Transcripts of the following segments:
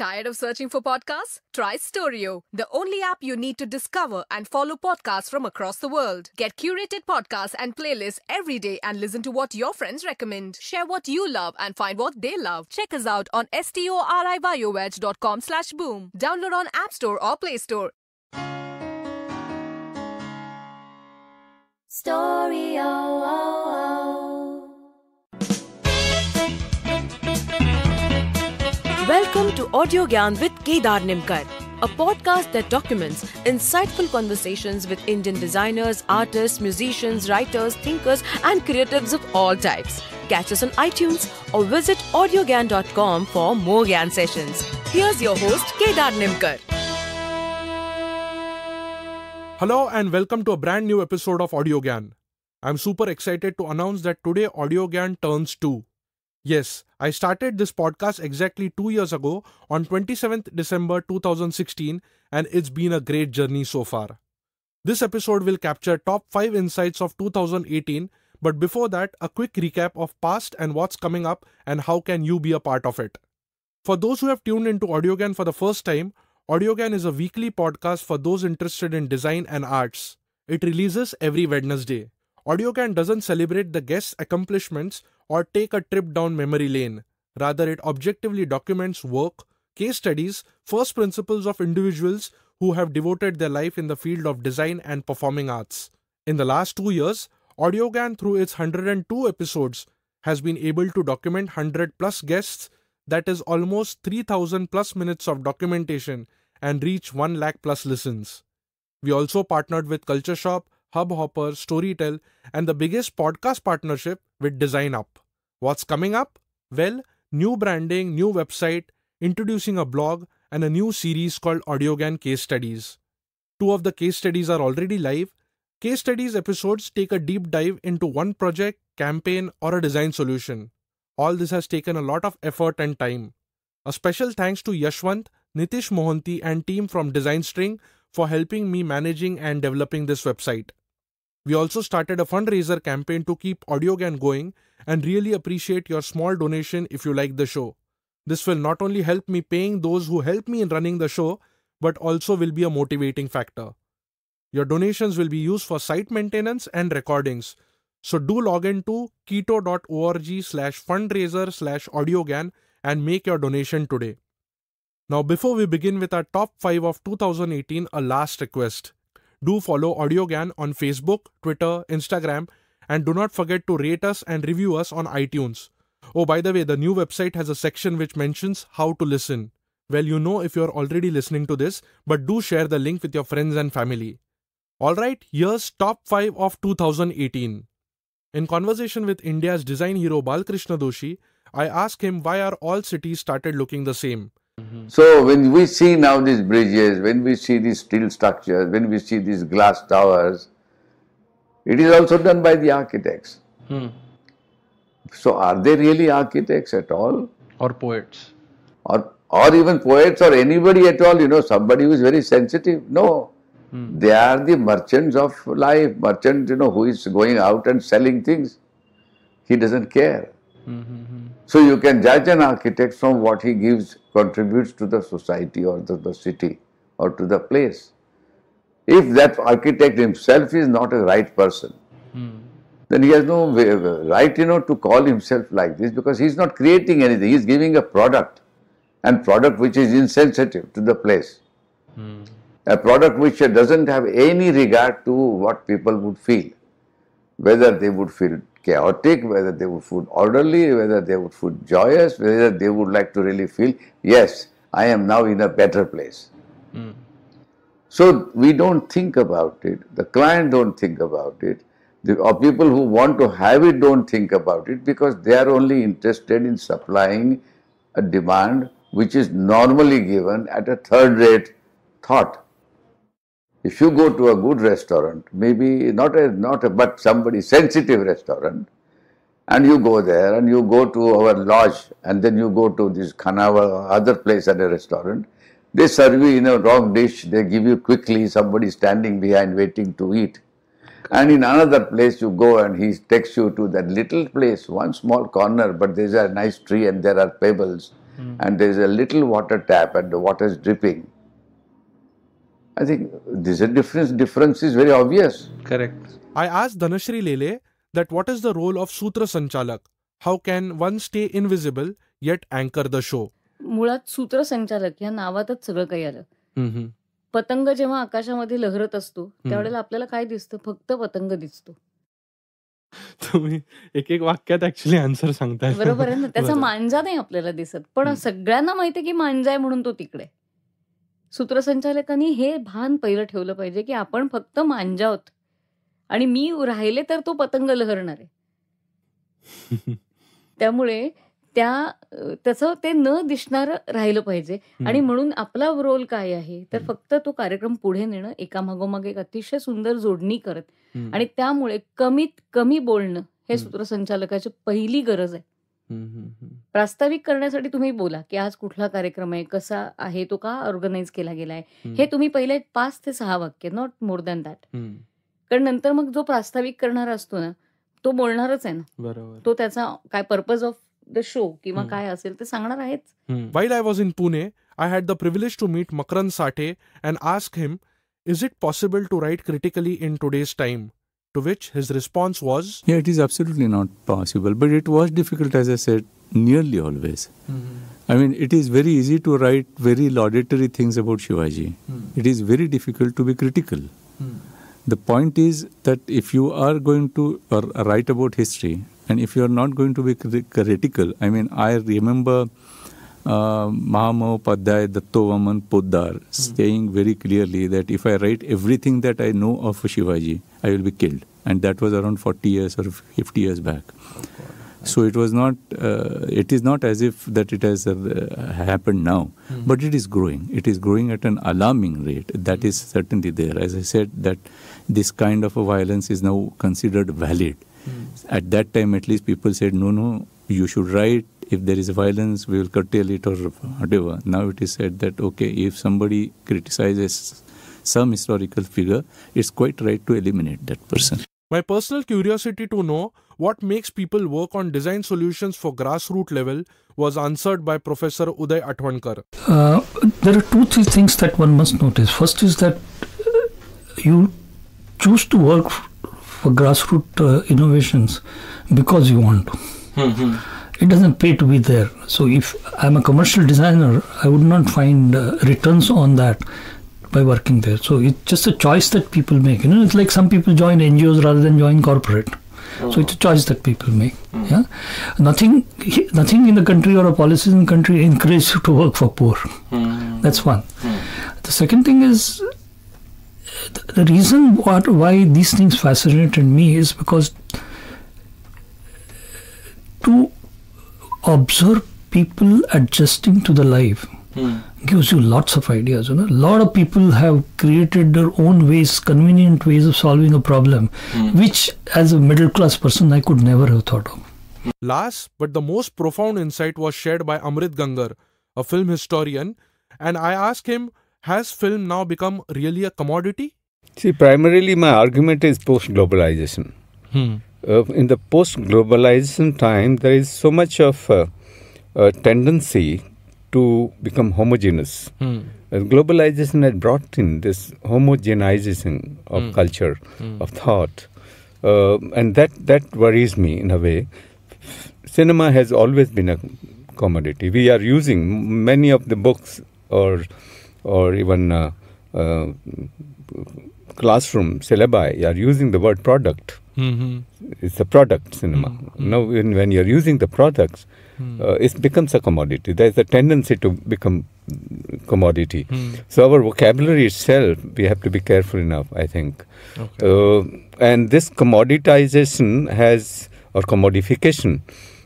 Tired of searching for podcasts? Try Storio, the only app you need to discover and follow podcasts from across the world. Get curated podcasts and playlists every day and listen to what your friends recommend. Share what you love and find what they love. Check us out on storivyowedge.com slash boom. Download on App Store or Play Store. Story To Audio Gyan with Kedar Nimkar, a podcast that documents insightful conversations with Indian designers, artists, musicians, writers, thinkers, and creatives of all types. Catch us on iTunes or visit audiogyan.com for more Gyan sessions. Here's your host, Kedar Nimkar. Hello and welcome to a brand new episode of AudioGyan. I'm super excited to announce that today AudioGyan turns 2. Yes, I started this podcast exactly 2 years ago on 27th December 2016 and it's been a great journey so far. This episode will capture top 5 insights of 2018, but before that, a quick recap of past and what's coming up and how can you be a part of it. For those who have tuned into AudioGyan for the first time, AudioGyan is a weekly podcast for those interested in design and arts. It releases every Wednesday. AudioGyan doesn't celebrate the guest's accomplishments or take a trip down memory lane. Rather, it objectively documents work, case studies, first principles of individuals who have devoted their life in the field of design and performing arts. In the last two years, Audiogyan, through its 102 episodes, has been able to document 100 plus guests, that is almost 3000 plus minutes of documentation, and reach 1 lakh plus listens. We also partnered with Kultureshop, Hubhopper, Storytel, and the biggest podcast partnership with DesignUp. What's coming up? Well, new branding, new website, introducing a blog, and a new series called AudioGyan Case Studies. Two of the case studies are already live. Case studies episodes take a deep dive into one project, campaign, or a design solution. All this has taken a lot of effort and time. A special thanks to Yashwanth, Nitish Mohanty, and team from DesignString for helping me managing and developing this website. We also started a fundraiser campaign to keep AudioGyan going and really appreciate your small donation if you like the show. This will not only help me paying those who help me in running the show, but also will be a motivating factor. Your donations will be used for site maintenance and recordings. So do log in to ketto.org slash fundraiser slash audiogyan and make your donation today. Now, before we begin with our top 5 of 2018, a last request. Do follow AudioGyan on Facebook, Twitter, Instagram, and do not forget to rate us and review us on iTunes. Oh, by the way, the new website has a section which mentions how to listen. Well, you know if you're already listening to this, but do share the link with your friends and family. Alright, here's top 5 of 2018. In conversation with India's design hero Balkrishna Doshi, I asked him why are all cities started looking the same. Mm-hmm. So when we see now these bridges, when we see these steel structures, when we see these glass towers, it is also done by the architects. Hmm. So are they really architects at all? or poets. Or, or even poets or anybody at all, you know, somebody who is very sensitive? No. Hmm. They are the merchants of life, merchant, you know, who is going out and selling things. He doesn't care. Hmm, So you can judge an architect from what he gives, contributes to the society or to the city or to the place. If that architect himself is not a right person, hmm. then he has no right, you know, to call himself like this because he is not creating anything. He is giving a product, and product which is insensitive to the place. Hmm. A product which doesn't have any regard to what people would feel, whether they would feel chaotic, whether they would feel orderly, whether they would feel joyous, whether they would like to really feel, yes, I am now in a better place. Hmm. So we don't think about it. The client don't think about it. The or people who want to have it don't think about it because they are only interested in supplying a demand which is normally given at a third rate thought. If you go to a good restaurant, maybe not a not a but somebody sensitive restaurant, and you go there and you go to our lodge and then you go to this Khanawa other place at a restaurant, they serve you in a wrong dish, they give you quickly, somebody standing behind waiting to eat. And in another place you go and he takes you to that little place, one small corner, but there's a nice tree and there are pebbles. Hmm. and there is a little water tap and the water is dripping. I think this difference. Difference is very obvious. Correct. I asked Dhanashri Lele that what is the role of Sutra Sanchalak? How can one stay invisible yet anchor the show? मुळात सूत्रसंचालक या नावातच सगळं काही आलं पतंग जेव्हा आकाशामध्ये लहरत असतो त्यावेळेला आपल्याला काय दिसतं फक्त पतंग दिसतो तुम्ही एक एक वाक्यात ऍक्च्युली आन्सर सांगताय बरोबर आहे ना त्याचा. मांजा नाही आपल्याला दिसत पण. सगळ्यांना माहितीये की मांजा आहे म्हणून तो तिकडे सूत्रसंचालकांनी हे भान पहिलं ठेवलं पाहिजे की आपण फक्त मांजा आहोत आणि मी राहिले तर तो पतंग लहरणार. आहे त्यामुळे त्या त्याचं ते न दिसणारं राहिलं पाहिजे. आणि म्हणून आपला रोल काय आहे? तर फक्त तो कार्यक्रम पुढे नेणं एका मागोमाग एक अतिशय सुंदर जोडणी करत. आणि त्यामुळे कमीत कमी बोलणं हे. सूत्रसंचालकाची पहिली गरज आहे. प्रास्ताविक करण्यासाठी तुम्ही बोला की आज कुठला कार्यक्रम आहे कसा आहे तो का ऑर्गनाईज केला गेलाय हम्म. हे तुम्ही पहिले पाच ते सहा वाक्य नॉट मोर दॅन दॅट. कारण नंतर मग जो प्रास्ताविक करणारा असतो ना तो बोलणारच आहे ना बरोबर तो त्याचा काय पर्पज ऑफ द शो किंवा. काय असेल ते सांगणार आहेच. While I was in Pune, I had the privilege to meet Makarand Sate and ask him, is it possible to write critically in today's time? To which his response was, Yeah, it is absolutely not possible, but it was difficult, as I said, nearly always. Mm-hmm. I mean, it is very easy to write very laudatory things about Shivaji. Mm. It is very difficult to be critical. Mm. The point is that if you are going to or write about history, and if you are not going to be critical, I mean, I remember uh, Mahamopadhyay Datto Vaman Potdar mm. saying very clearly that if I write everything that I know of Shivaji, I will be killed. And that was around 40 years or 50 years back. So it was not. Uh, it is not as if that it has uh, happened now, but it is growing. It is growing at an alarming rate. That is certainly there. As I said, that this kind of a violence is now considered valid. At that time, at least people said, no, no, you should write. If there is violence, we will curtail it or whatever. Now it is said that okay, if somebody criticizes some historical figure, it's quite right to eliminate that person. My personal curiosity to know what makes people work on design solutions for grassroots level was answered by Professor Uday Athavankar. Uh, there are two, three things that one must notice. First is that uh, you choose to work f- for grassroots uh, innovations because you want to. It doesn't pay to be there. So if I'm a commercial designer, I would not find uh, returns on that by working there. So it's just a choice that people make. You know, it's like some people join NGOs rather than join corporate. So it's a choice that people make. Hmm. Yeah, nothing, nothing in the country or a policy in the country encourages you to work for poor. Hmm. That's one. Hmm. The second thing is the reason what why these things fascinated me is because to observe people adjusting to the life gives you lots of ideas. You know, a lot of people have created their own ways, convenient ways of solving a problem, which as a middle class person I could never have thought of. Last but the most profound insight was shared by Amrit Gangar, a film historian, and I asked him, has film now become really a commodity? See, primarily my argument is post globalization. Uh, in the post globalization time, there is so much of uh, uh, tendency to become homogeneous. Uh, globalization has brought in this homogenization of culture, of thought, uh, and that, that worries me in a way. Cinema has always been a commodity. We are using many of the books or or even uh, uh, classroom syllabi are using the word product. It's a product cinema. Now, when, when you're using the products, uh, it becomes a commodity. There's a tendency to become commodity. So our vocabulary itself, we have to be careful enough. I think, uh, and this commoditization has or commodification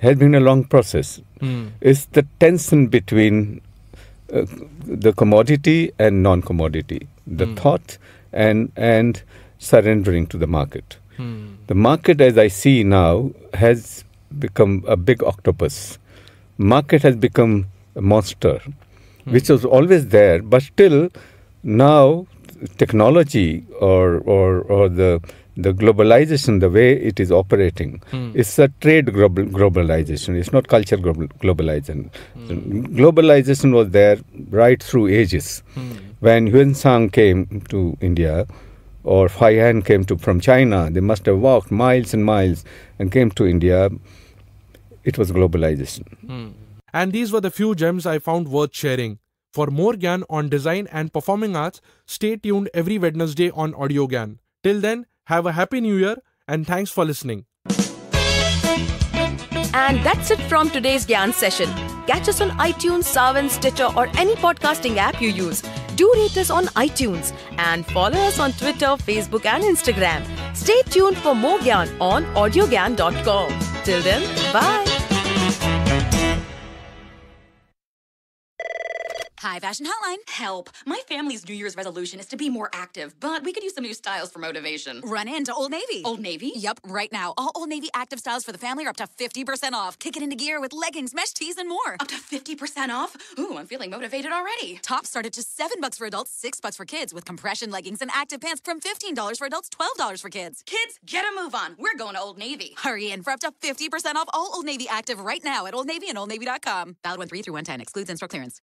has been a long process. It's the tension between uh, the commodity and non-commodity, the thought and and surrendering to the market. The market, as I see now, has become a big octopus. Market has become a monster, which was always there, but still now technology or, or, or the, the globalization, the way it is operating, Hmm. it's a trade global, globalization. It's not culture global, globalization. Globalization was there right through ages. When Yuan Sang came to India, or Faihan came to from China, they must have walked miles and miles and came to India. It was globalization. Hmm. And these were the few gems I found worth sharing. For more Gyan on design and performing arts, stay tuned every Wednesday on Audio Gyan. Till then, have a happy new year and thanks for listening. And that's it from today's Gyan session. Catch us on iTunes, Saavn, Stitcher, or any podcasting app you use. Do rate us on iTunes and follow us on Twitter, Facebook, and Instagram. Stay tuned for more Gyan on audiogyan.com. Till then, bye. Hi, Fashion Hotline. Help. My family's New Year's resolution is to be more active, but we could use some new styles for motivation. Run into Old Navy. Old Navy? Yep, right now. All Old Navy active styles for the family are up to 50% off. Kick it into gear with leggings, mesh tees, and more. Up to 50% off? Ooh, I'm feeling motivated already. Tops start at just 7 bucks for adults, 6 bucks for kids, with compression leggings and active pants from $15 for adults, $12 for kids. Kids, get a move on. We're going to Old Navy. Hurry in for up to 50% off all Old Navy active right now at Old Navy and OldNavy.com. Valid 1 3 through 110 excludes in store clearance.